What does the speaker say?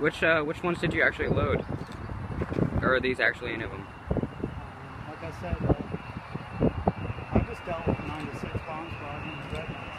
Which uh, which ones did you actually load? Or are these actually any of them? Um, like I said, uh, I just dealt with 96 bombs, but I